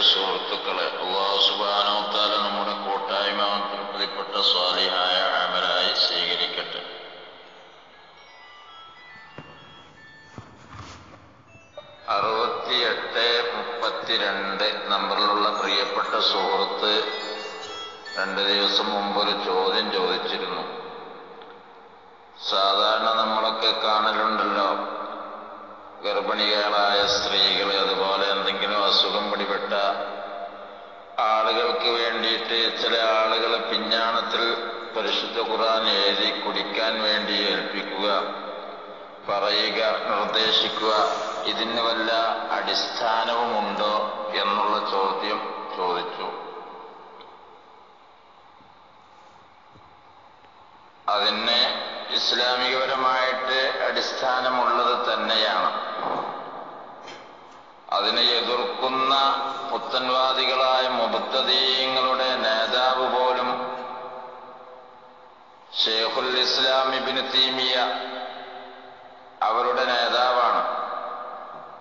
സുഹൃത്തുക്കളെ അള്ളാഹു സുബാനോത്താല നമ്മുടെ കൂട്ടായ്മ തൃപ്തിപ്പെട്ട സ്വാലിഹായ അമലായി സ്വീകരിക്കട്ടെ. അറുപത്തിയെട്ട് മുപ്പത്തിരണ്ട് നമ്പറിലുള്ള പ്രിയപ്പെട്ട സുഹൃത്ത് രണ്ട് ദിവസം മുമ്പ് ഒരു ചോദ്യം ചോദിച്ചിരുന്നു. സാധാരണ നമ്മളൊക്കെ കാണലുണ്ടല്ലോ ഗർഭിണികളായ സ്ത്രീകൾ ആളുകൾക്ക് വേണ്ടിയിട്ട് ചില ആളുകളെ പിഞ്ഞാണത്തിൽ പരിശുദ്ധ ഖുർആൻ എഴുതി കുടിക്കാൻ വേണ്ടി ഏൽപ്പിക്കുക പറയുക നിർദ്ദേശിക്കുക ഇതിന് വല്ല അടിസ്ഥാനവുമുണ്ടോ എന്നുള്ള ചോദ്യം ചോദിച്ചു. അതിന് ഇസ്ലാമികപരമായിട്ട് അടിസ്ഥാനമുള്ളത് തന്നെയാണ്. അതിനെ എതിർക്കുന്ന പുത്തൻവാദികളായ മുബത്തദീയങ്ങളുടെ നേതാവ് പോലും ഷേഖുൽ ഇസ്ലാം ഇബിന് തീമിയ അവരുടെ നേതാവാണ്.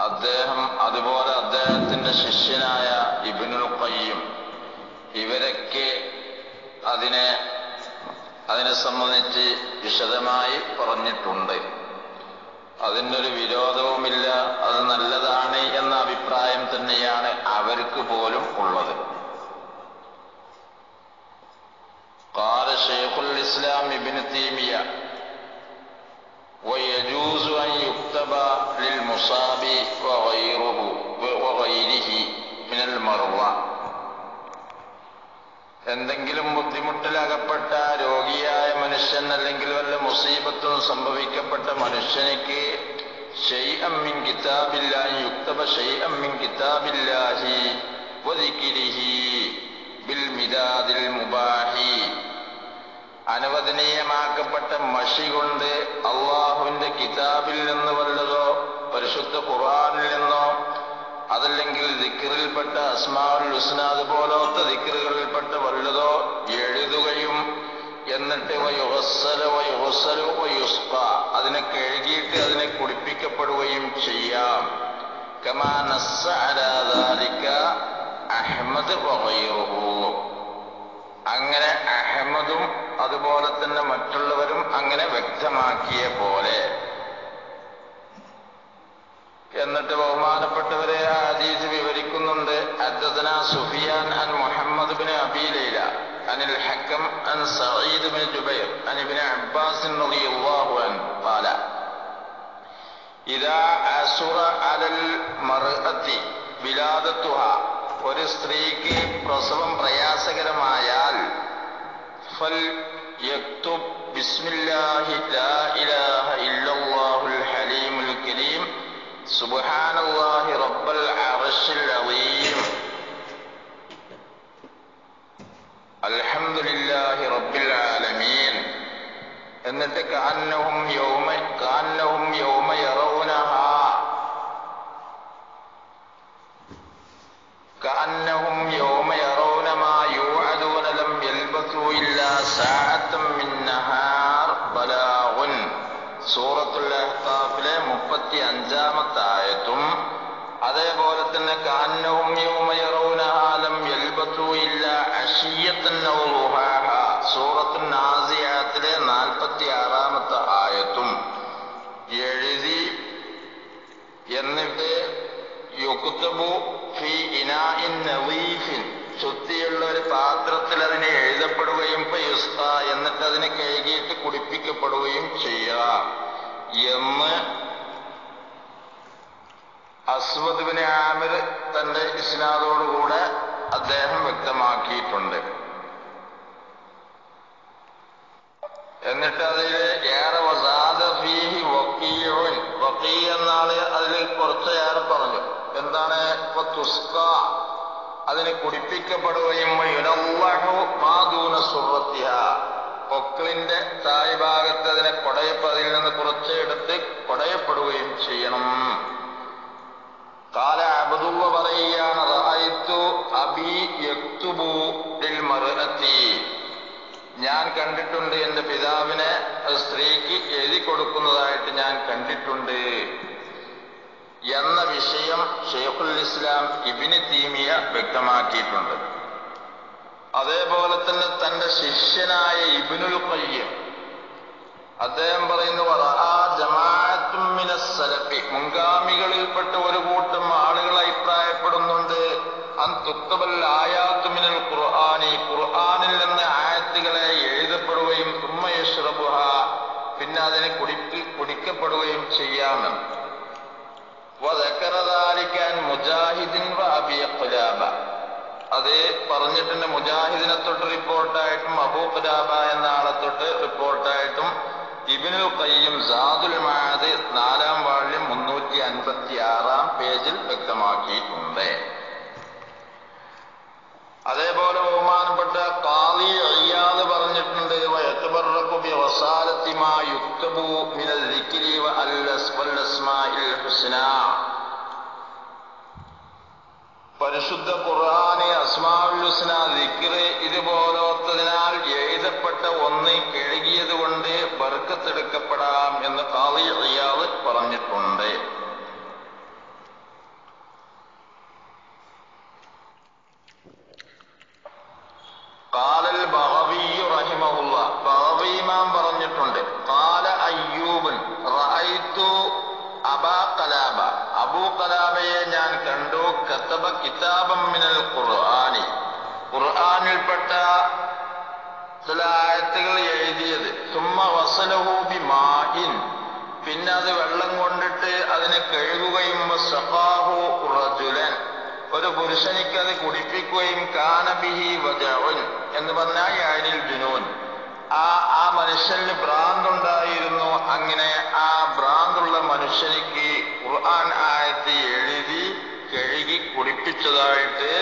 അദ്ദേഹം അതുപോലെ അദ്ദേഹത്തിന്റെ ശിഷ്യനായ ഇബിനുൽ കയ്യും ഇവരൊക്കെ അതിനെ അതിനെ സംബന്ധിച്ച് വിശദമായി പറഞ്ഞിട്ടുണ്ട്. അതിനൊരു വിരോധവുമില്ല. അത് നല്ലതാണ്. ابن تيمية ويجوز أن يكتب للمصاب وغيره وغيره من المرضى എന്തെങ്കിലും ബുദ്ധിമുട്ടിലകപ്പെട്ട രോഗിയായ മനുഷ്യൻ അല്ലെങ്കിൽ വല്ല മുസീബത്തും സംഭവിക്കപ്പെട്ട മനുഷ്യനിക്ക് ഷെയ്അമ്മിൻ കിതാബില്ലാഹി യുക്തബ ഷെയ്അമ്മിൻ കിതാബില്ലാഹി വദിക്കിരിഹി ബിൽ മിദാദിൽ മുബാഹി അനുവദനീയമാക്കപ്പെട്ട മഷി കൊണ്ട് അള്ളാഹുവിന്റെ കിതാബിൽ നിന്ന് വല്ലതോ പരിശുദ്ധ ഖുർആനിൽ നിന്നോ അതല്ലെങ്കിൽ ദിക്കറിൽപ്പെട്ട അസ്മാഉൽ ഹുസ്ന അതുപോലത്തെ ദിക്കറുകളിൽപ്പെട്ട വല്ലതോ എഴുതുകയും എന്നിട്ട് അതിനെ കഴുകിയിട്ട് അതിനെ കുടിപ്പിക്കപ്പെടുകയും ചെയ്യാം. കമാ നസ്സ വഗൈറുഹു അങ്ങനെ അഹമ്മദും അതുപോലെ തന്നെ മറ്റുള്ളവരും അങ്ങനെ വ്യക്തമാക്കിയ പോലെ. എന്നിട്ട് ബഹുമാനപ്പെട്ടവരെ ഹദീസ് വിവരിക്കുന്നുണ്ട് അദ്ദന സുഫിയാൻ അൻ മുഹമ്മദ് ബിൻ അബീലയില അനിൽ ഹക്കം അൻ സഈദ് ബിൻ ജുബൈർ അൻ ഇബ്ൻ അബ്ബാസ് റളിയല്ലാഹു അൻഹു ഖാല. ഇദാ അസുറ അലൽ മർഅത്തി വിലാദത്തുഹ ഒരു സ്ത്രീക്ക് പ്രസവം പ്രയാസകരമായാൽ ഫൽ യക്തുബ് ബിസ്മില്ലാഹി ലാ ഇലാഹ ഇല്ലല്ലാഹുൽ ഹലീമുൽ കരീം സുബ്ഹാനല്ലാഹി റബ്ബൽ അർശിൽ അളീം അൽഹംദുലില്ലാഹി റബ്ബിൽ ആലമീൻ എന്നിട്ട് കാന്നഹും യൗമ കാന്നഹും യൗമ സൂറത്തുൽ അഹ്താഫിലെ മുപ്പത്തി അഞ്ചാമത്തെ ആയത്തും അതേപോലെ തന്നെ കാന്നവും യൗമയറൗനഹാലം യൽബത്തു ഇല്ല ളുഹാഹ സൂറത്തുൽ നാസിയാത്തിലെ നാൽപ്പത്തി ആറാമത്തെ ആയത്തും എഴുതി എന്നിട്ട് യുക്തബു ഫി ഇനാഇൻ നവീഫിൻ ശുദ്ധിയുള്ള ഒരു പാത്രത്തിൽ അതിനെ എഴുതപ്പെടുകയും പയുസ്ത എന്നിട്ട് അതിനെ കഴുകിയിട്ട് കുടിപ്പിക്കപ്പെടുകയും ചെയ്യാം. എന്ന് അസ്വദ് ബിൻ ആമിർ തന്റെ ഇസ്നാദോടുകൂടെ അദ്ദേഹം വ്യക്തമാക്കിയിട്ടുണ്ട്. എന്നിട്ട് അതിൽ ഏറെ വസാദ ഫീഹി വക്കീഉൻ വക്കീ എന്നാണ് അതിൽ കുറച്ചേറെ പറഞ്ഞു. എന്താണ്? ഇപ്പൊ തുസ്ക അതിന് കുടിപ്പിക്കപ്പെടുകയും പൊക്കിളിന്റെ തായ് ഭാഗത്ത് അതിനെ കൊടയപ്പ് അതിൽ നിന്ന് കുറച്ചെടുത്ത് കൊടയപ്പെടുകയും ചെയ്യണം. കാല അബദുവ പറയുകയാണ് ഞാൻ കണ്ടിട്ടുണ്ട് എന്റെ പിതാവിനെ സ്ത്രീക്ക് എഴുതി കൊടുക്കുന്നതായിട്ട് ഞാൻ കണ്ടിട്ടുണ്ട്. എന്ന വിഷയം ഷെയ്ഖുൽ ഇസ്ലാം ഇബിന് തീമിയ വ്യക്തമാക്കിയിട്ടുണ്ട്. അതേപോലെ തന്നെ തന്റെ ശിഷ്യനായ ഇബിനുൽ കയ്യം അദ്ദേഹം പറയുന്നു മുൻഗാമികളിൽപ്പെട്ട ഒരു കൂട്ടം ആളുകൾ അഭിപ്രായപ്പെടുന്നുണ്ട് ആയാത്തുമിനൽ ഖുർആാനി. ഖുർആാനിൽ നിന്ന് ആയത്തുകളെ എഴുതപ്പെടുകയും പിന്നെ അതിനെ കുടിപ്പി കുടിക്കപ്പെടുകയും ചെയ്യാമെന്ന്. അത് പറഞ്ഞിട്ടുണ്ട് മുജാഹിദിനെ തൊട്ട് റിപ്പോർട്ടായിട്ടും അബൂ ഖുലാബ എന്ന ആളെ തൊട്ട് റിപ്പോർട്ടായിട്ടും ഇബിനുൽ കയ്യും സാദുൽ മാദ് നാലാം വാഴ്യം മുന്നൂറ്റി അൻപത്തി ആറാം പേജിൽ വ്യക്തമാക്കിയിട്ടുണ്ട്. അതേപോലെ ബഹുമാനപ്പെട്ട കാളി അയ്യാന്ന് പറഞ്ഞിട്ടുണ്ട് പരിശുദ്ധ ഖുർആാനെ അസ്മാഉൽ ഹുസ്ന ദിക്റ് എഴുതപ്പെട്ട ഒന്ന് കഴുകിയത് ബർക്കത്തെടുക്കപ്പെടാം എന്ന് കാളി പറഞ്ഞിട്ടുണ്ട്. കത്തബ കിതാബം മിനൽ ഖുർആനി. ഖുർആനിൽപ്പെട്ട ചില ആയത്തുകൾ എഴുതിയത്. സുമ്മ വസലഹു ബി മായിൻ പിന്നെ അത് വെള്ളം കൊണ്ടിട്ട് അതിനെ കഴുകുകയും സഖാഹു റജുലൻ. ഒരു പുരുഷനിക്ക് അത് കുടിപ്പിക്കുകയും കാനബിഹി വജവൻ എന്ന് പറഞ്ഞാൽ അനിൽ ജുനൂൻ. കുടിപ്പിച്ചതായിട്ട്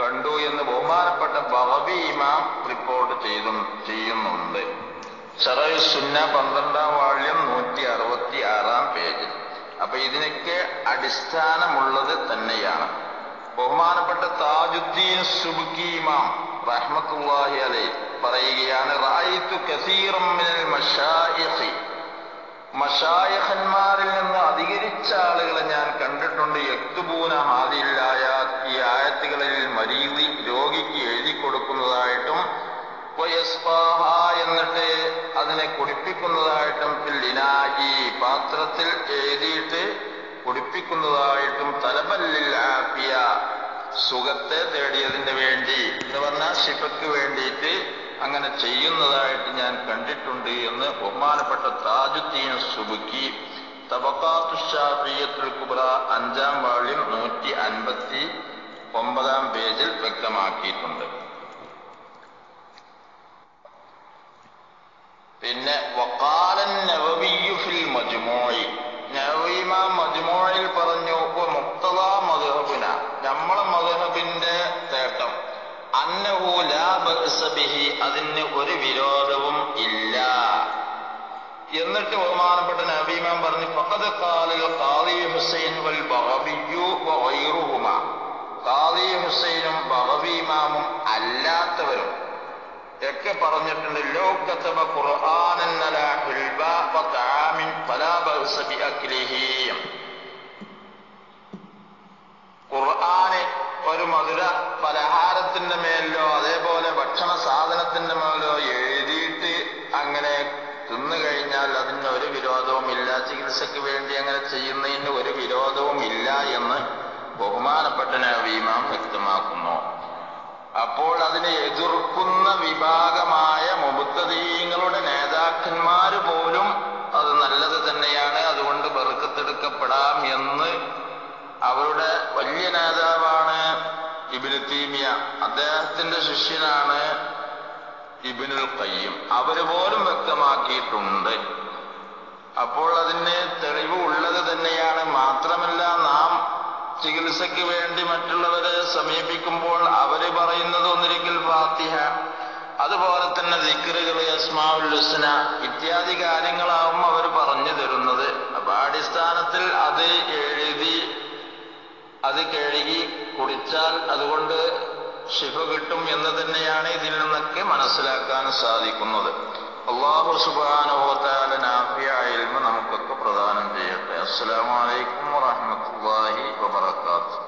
കണ്ടു എന്ന് ബഹുമാനപ്പെട്ട ബഹബി ഇമാം റിപ്പോർട്ട് ചെയ്തു ചെയ്യുന്നുണ്ട്. ഷറൈ സുന്ന പന്ത്രണ്ടാം വാള്യം നൂറ്റി അറുപത്തി ആറാം പേജിൽ അപ്പൊ ഇതിനൊക്കെ അടിസ്ഥാനമുള്ളത് തന്നെയാണ്. ബഹുമാനപ്പെട്ട താജുദ്ദീൻ സുബുക്കി ഇമാം റഹ്മത്തുള്ളാഹി അലൈ പറയുകയാണ് റായിത്തു കസീറം മിനൽ മഷായിഖി. നിന്ന് അധികരിച്ച ആളുകളെ ഞാൻ കണ്ടിട്ടുണ്ട്. യക്തുബൂന ഹാദില്ലായ പാത്രത്തിൽ എഴുതിയിട്ട് കുടിപ്പിക്കുന്നതായിട്ടും തലബല്ലിൽ ആപ്പിയ സുഖത്തെ തേടിയതിന് വേണ്ടി എന്ന് പറഞ്ഞാൽ ശിഫയ്ക്ക് വേണ്ടിയിട്ട് അങ്ങനെ ചെയ്യുന്നതായിട്ട് ഞാൻ കണ്ടിട്ടുണ്ട് എന്ന് ബഹുമാനപ്പെട്ട താജുദ്ദീൻ സുബുക്കി തബക്കാത്തുഷാഫിയത്തുൽ കുബ്ര അഞ്ചാം വാള്യം നൂറ്റി അൻപത്തി ഒമ്പതാം പേജിൽ വ്യക്തമാക്കിയിട്ടുണ്ട്. പിന്നെ വക്കാലൻ നവവിയു ഫിൽ മജ്മൂഇ മജ്മോയിൽ പറഞ്ഞു മുക്തദ മധുഹബിന. നമ്മളെ മധുഹബിന്റെ തേട്ടം. അന്നഹു ലാ ബിഹി. അതിന് ഒരു വിരോധവും ഇല്ല. എന്നിട്ട് ബഹുമാനപ്പെട്ട നബീമാൻ പറഞ്ഞു ഫഖദ് ഖാലൽ ഖാദി ഹുസൈൻ ബിഅക്ലിഹി ഖുർആന് ഒരു മധുര പലഹാരത്തിന്റെ മേലോ അതേപോലെ ഭക്ഷണ സാധനത്തിന്റെ മേലോ എഴുതിയിട്ട് അങ്ങനെ തിന്നു കഴിഞ്ഞാൽ അതിന് ഒരു വിരോധവും ഇല്ല. ചികിത്സയ്ക്ക് വേണ്ടി അങ്ങനെ ചെയ്യുന്നതിന് ഒരു വിരോധവും ഇല്ല എന്ന് ബഹുമാനപ്പെട്ട നവീമാം വ്യക്തമാക്കുന്നു. അപ്പോൾ അതിനെ എതിർക്കുന്ന വിഭാഗമായ മുബുത്തദീങ്ങളുടെ നേതാക്കന്മാർ പോലും അത് നല്ലത് തന്നെയാണ് അതുകൊണ്ട് വെറുക്കത്തെടുക്കപ്പെടാം എന്ന് അവരുടെ വലിയ നേതാവാണ് ഇബിന് തീമിയ. അദ്ദേഹത്തിന്റെ ശിഷ്യനാണ് ഇബിനുൽ കയ്യും അവർ പോലും വ്യക്തമാക്കിയിട്ടുണ്ട്. അപ്പോൾ അതിന് ചികിത്സയ്ക്ക് വേണ്ടി മറ്റുള്ളവരെ സമീപിക്കുമ്പോൾ അവർ പറയുന്നത് ഒന്നിരിക്കൽ ഫാത്തിഹ. അതുപോലെ തന്നെ ദിക്കറുകൾ അസ്മാവുൽ ഹുസ്ന ഇത്യാദി കാര്യങ്ങളാവും അവർ പറഞ്ഞു തരുന്നത്. അപ്പൊ അടിസ്ഥാനത്തിൽ അത് എഴുതി അത് കഴുകി കുടിച്ചാൽ അതുകൊണ്ട് ശിഫ കിട്ടും എന്ന് തന്നെയാണ് ഇതിൽ നിന്നൊക്കെ മനസ്സിലാക്കാൻ സാധിക്കുന്നത്. അള്ളാഹു സുബാനുഭവത്താല നാഫിയ ഇൽമ നമുക്കൊക്കെ പ്രദാനം ചെയ്യട്ടെ അസ്സലാമലൈക്കും വറഹമത്തല്ലാഹി വബർക്കാത്തു